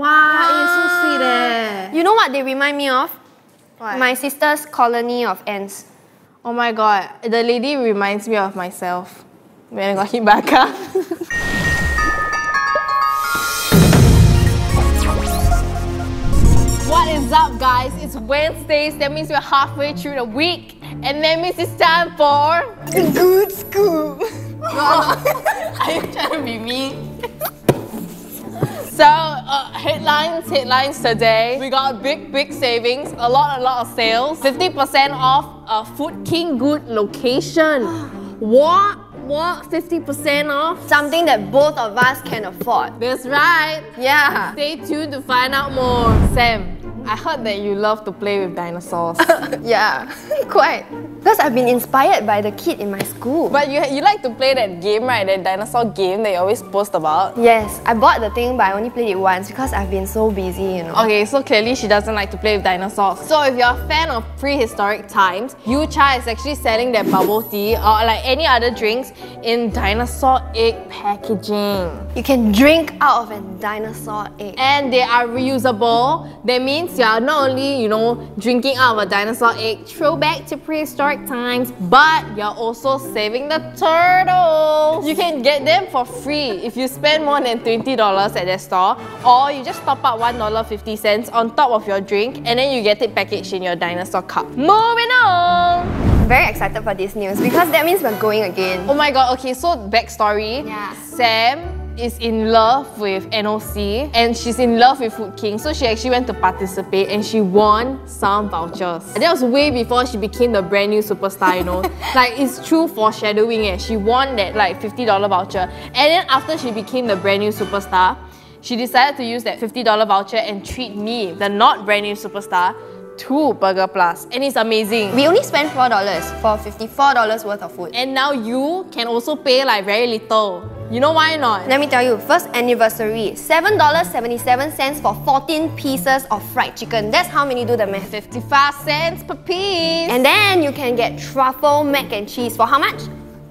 Wow, it's so sweet eh. You know what they remind me of? What? My sister's colony of ants. Oh my god, the lady reminds me of myself when I got hit by a car. what is up, guys? It's Wednesdays. That means we're halfway through the week, and that means it's time for the good scoop. Are you trying to be mean? So, uh, headlines, headlines today. We got big, big savings, a lot, a lot of sales. 50% off a Food King Good location. What? What? 50% off? Something that both of us can afford. That's right. Yeah. Stay tuned to find out more. Sam, I heard that you love to play with dinosaurs. Yeah, quite. Because I've been inspired by the kid in my school. but you, you like to play that game, right? That dinosaur game that you always post about. yes, I bought the thing, but I only played it once because I've been so busy, you know. Okay, so clearly she doesn't like to play with dinosaurs. So if you're a fan of prehistoric times, Ucha is actually selling their bubble tea or like any other drinks in dinosaur egg packaging. You can drink out of a dinosaur egg. And they are reusable. That means you are not only, you know, drinking out of a dinosaur egg, throwback to prehistoric times, but you're also saving the turtles. You can get them for free if you spend more than $20 at their store, or you just top up $1.50 on top of your drink, and then you get it packaged in your dinosaur cup. Moving on! Very excited for this news because that means we're going again. Oh my god, okay, so backstory. Yeah. Sam is in love with NOC and she's in love with Food King. So she actually went to participate and she won some vouchers. And that was way before she became the brand new superstar, you know. like it's true foreshadowing eh. She won that like $50 voucher. And then after she became the brand new superstar, she decided to use that $50 voucher and treat me, the not brand new superstar, to Burger And it's amazing. We only spent $4 for $54 worth of food. And now you can also pay like very little. You know why not? Let me tell you, first anniversary, $7.77 for 14 pieces of fried chicken. That's how many do the math. 55 cents per piece. And then you can get truffle mac and cheese for how much?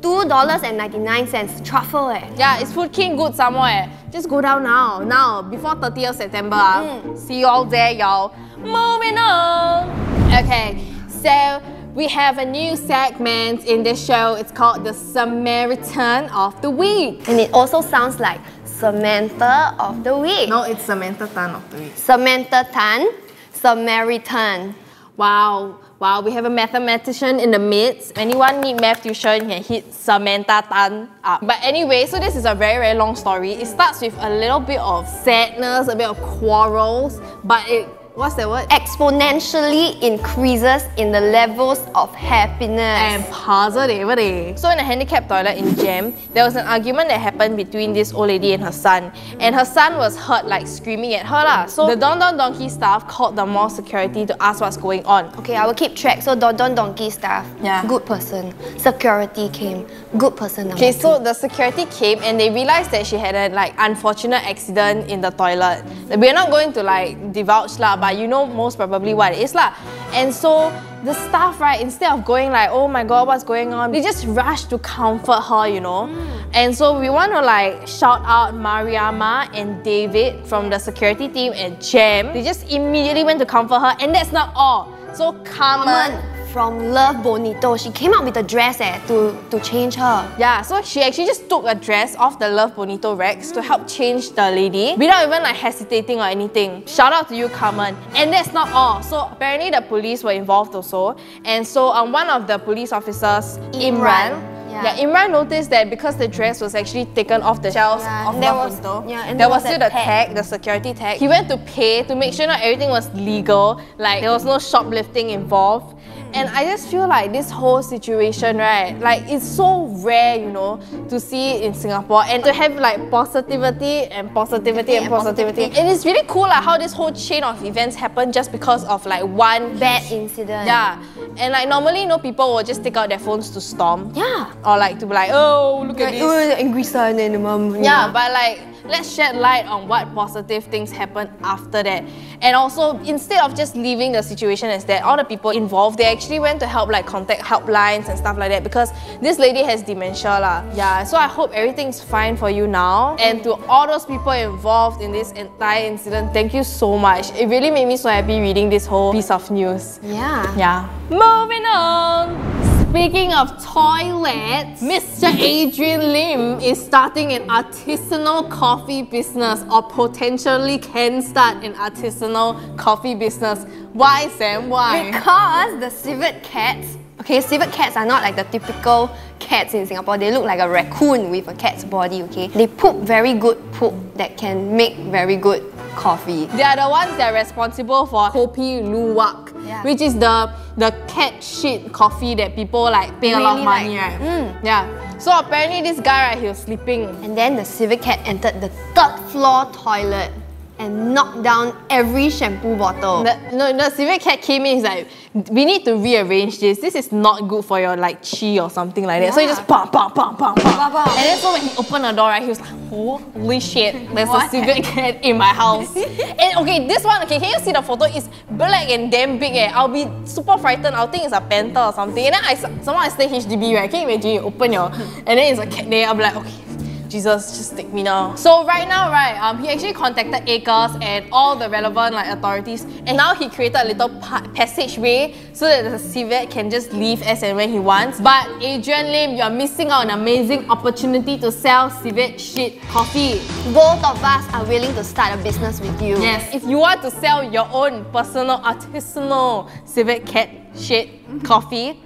$2.99. Truffle eh. yeah, it's Food King good somewhere. Just go down now, now, before 30th September. ah. See you all there, y'all. Moving on. Okay, so we have a new segment in this show. It's called the Samaritan of the Week. And it also sounds like Samantha of the week. No, it's Samantha Tan of the Week. Samantha Tan, Samaritan. Wow, wow, we have a mathematician in the midst. Anyone need math tuition, you can hit Samantha Tan up. But anyway, so this is a very, very long story. It starts with a little bit of sadness, a bit of quarrels, but it, what's the word? Exponentially increases in the levels of happiness. and positivity. Eh? So in a handicapped toilet in JEM, there was an argument that happened between this old lady and her son. And her son was heard like screaming at her lah. So the Don Don Donki staff called the mall security to ask what's going on. Okay, I will keep track. So Don Don Donki staff, Yeah. good person. Security came, good person. Okay, two. so the security came and they realized that she had an like unfortunate accident in the toilet. We're not going to like divulge lah, but you know most probably what it is lah. And so the staff, right, instead of going like, oh my god, what's going on, they just rush to comfort her, you know. And so we want to like shout out Mariama and David from the security team and JEM. They just immediately went to comfort her, and that's not all. So Carman. From Love Bonito, she came out with a dress eh, to, to change her. Yeah, so she actually just took a dress off the Love Bonito racks to help change the lady without even like hesitating or anything. Shout out to you, Carman. And that's not all. So apparently the police were involved also. And so um, one of the police officers, Imran, Imran, yeah. yeah. Imran noticed that because the dress was actually taken off the shelves Yeah, of there Love was- Bonito, yeah, and there there was was still the tag. tag, the security tag. He went to pay to make sure not everything was legal, like there was no shoplifting involved. And I just feel like this whole situation, right? Like it's so rare, you know, to see it in Singapore and to have like positivity and positivity and and positivity. positivity. And it's really cool like how this whole chain of events happened just because of like one Bad incident. Yeah. And like normally, you know, people will just take out their phones to storm. Yeah. Or like to be like, oh, look at this. oh, the angry son and the mom. Um, yeah, but like let's shed light on what positive things happen after that. And also, instead of just leaving the situation as that, all the people involved, they actually went to help like contact helplines and stuff like that because this lady has dementia lah. Yeah, so I hope everything's fine for you now. And to all those people involved in this entire incident, thank you so much. It really made me so happy reading this whole piece of news. Yeah. Yeah. Moving on. Speaking of toilets, Mr. Adrian Lim is starting an artisanal coffee business or potentially can start an artisanal coffee business. Why, Sam? Why? Because the civet cats, okay, civet cats are not like the typical cats in Singapore. They look like a raccoon with a cat's body, okay? They poop very good poop that can make very good coffee. They are the ones that are responsible for Kopi Luwak, Yeah. which is the the cat shit coffee that people like pay a lot of money, like. right? Mm. Yeah. So apparently this guy right, he was sleeping. And then the civet cat entered the third floor toilet and knocked down every shampoo bottle. The, no, the civet cat came in. He's like, we need to rearrange this. This is not good for your like chi or something like that. So he just pam pam pam pam pam. Pam, pam. And then so when he opened the door, right, he was like, holy shit, there's What? a civet cat in my house. and okay, this one, okay, can you see the photo? It's black and damn big. Eh. I'll be super frightened. I'll think it's a panther or something. And then I someone I stay HDB, right? Can you imagine you open your and then it's a cat there. I'm like, okay. Jesus, just take me now. So right now, right, um, he actually contacted ACRES and all the relevant like authorities, and now he created a little pa- passageway so that the civet can just leave as and when he wants. But Adrian Lim, you're missing out an amazing opportunity to sell civet shit coffee. Both of us are willing to start a business with you. Yes, if you want to sell your own personal artisanal civet cat shit coffee,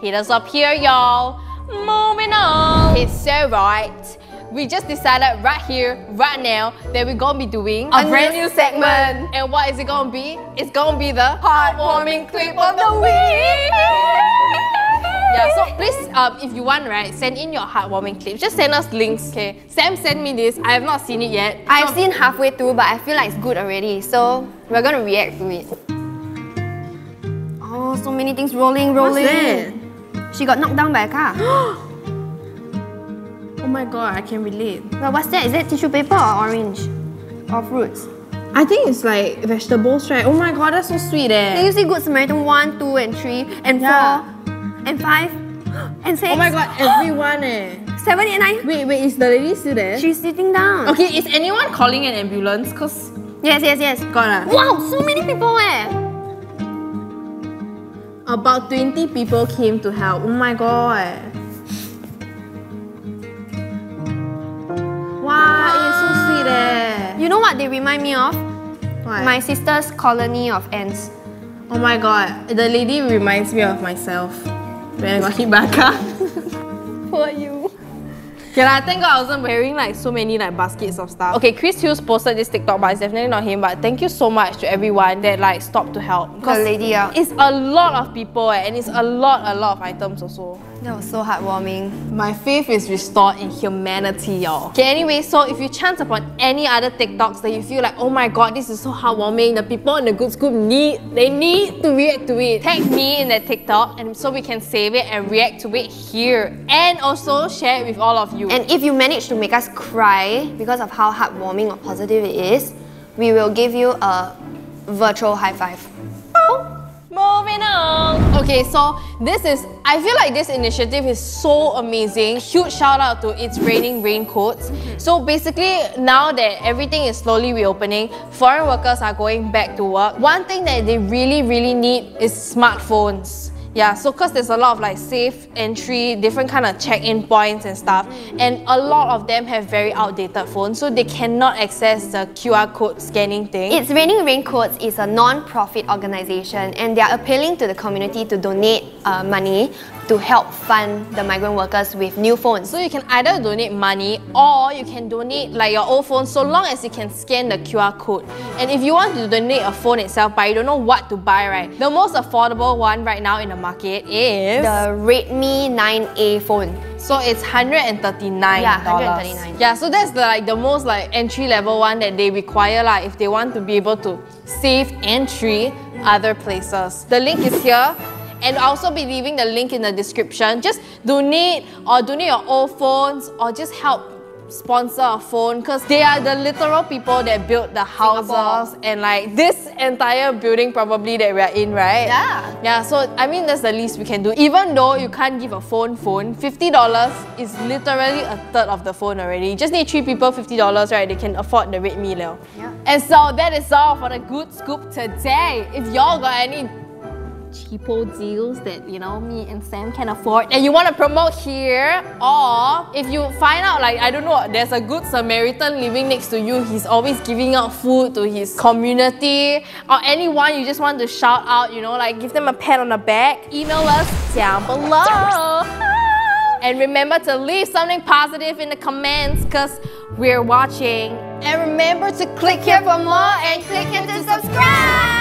hit us up here, y'all. Moving on. It's so right. We just decided right here, right now, that we're gonna be doing A brand new segment. And what is it gonna be? It's gonna be the heartwarming clip of the week. Yeah, so please, um, if you want, right, send in your heartwarming clips. Just send us links, okay? Sam sent me this. I have not seen it yet. I've seen halfway through, but I feel like it's good already. So we're gonna react to it. Oh, so many things rolling, rolling. She got knocked down by a car. Oh my god, I can relate. but what's that? Is that tissue paper or orange? Or fruits? I think it's like vegetables, right? Oh my god, that's so sweet Can eh. you see Good Samaritan 1, 2, and 3, and Yeah. 4, and 5, and 6? Oh my god, everyone eh. 7, 8, 9. Wait, wait, is the lady still there? She's sitting down. Okay, is anyone calling an ambulance? Cause Yes, yes, yes. got ah. Wow, so many people eh. About 20 people came to help. Oh my god. What they remind me of? What? My sister's colony of ants. oh my god, the lady reminds me of myself when I got hit by a car. Who are you? Okay, lah, thank God I wasn't wearing like so many like baskets of stuff. Okay, Chris Hughes posted this TikTok, but it's definitely not him. But thank you so much to everyone that like stopped to help. The lady out. It's a lot of people eh, and it's a lot, a lot of items also. That was so heartwarming. My faith is restored in humanity, y'all. Okay, anyway, so if you chance upon any other TikToks that you feel like, oh my god, this is so heartwarming, the people in the good scoop need, they need to react to it. Tag me in that TikTok and so we can save it and react to it here. And also share it with all of you. And if you manage to make us cry because of how heartwarming or positive it is, we will give you a virtual high five. Okay, so this is, I feel like this initiative is so amazing. Huge shout out to It's Raining Raincoats. So basically, now that everything is slowly reopening, foreign workers are going back to work. One thing that they really, really need is smartphones. Yeah, so because there's a lot of like safe entry, different kind of check-in points and stuff, and a lot of them have very outdated phones, so they cannot access the QR code scanning thing. It's Raining Raincoats is a non-profit organization and they are appealing to the community to donate uh, money to help fund the migrant workers with new phones. So you can either donate money or you can donate like your old phone so long as you can scan the QR code. And if you want to donate a phone itself but you don't know what to buy, right? The most affordable one right now in the market is The Redmi 9A phone. so it's $139. Yeah, 139. Yeah, so that's the, like the most like entry level one that they require like if they want to be able to save entry other places. The link is here. And also be leaving the link in the description. Just donate or donate your old phones or just help sponsor a phone because they are the literal people that built the houses Singapore. and like this entire building probably that we're in, right? Yeah. Yeah, so I mean that's the least we can do. Even though you can't give a phone phone, $50 is literally a third of the phone already. You just need three people, $50, right? They can afford the Redmi meal. Yeah. And so that is all for the good scoop today. If y'all got any cheapo deals that you know me and Sam can afford. And you want to promote here or if you find out like I don't know there's a good Samaritan living next to you he's always giving out food to his community or anyone you just want to shout out you know like give them a pat on the back email us down below. And remember to leave something positive in the comments because we're watching. And remember to click here for more and click here to subscribe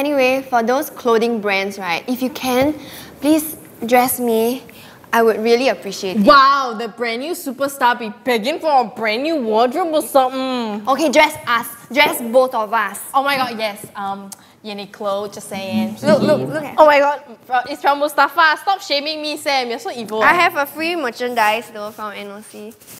Anyway, for those clothing brands, right, if you can, please dress me. I would really appreciate it. Wow, the brand new superstar be begging for a brand new wardrobe or something. Okay, dress us. Dress both of us. Oh my god, yes. Um, Uniqlo, just saying. Look, look, look at- Oh my god, uh, it's from Mustafa. Stop shaming me, Sam. You're so evil. I have a free merchandise though from NOC.